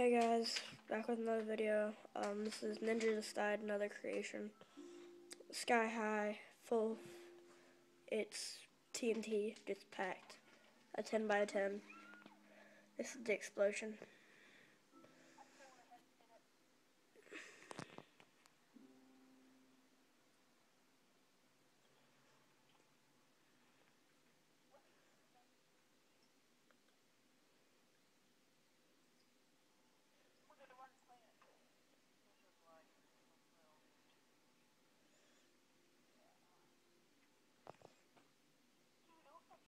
Hey guys, back with another video. Um, this is Ninja Just Died, another creation. Sky High, full, it's TNT, just packed. A 10 by 10. This is the explosion.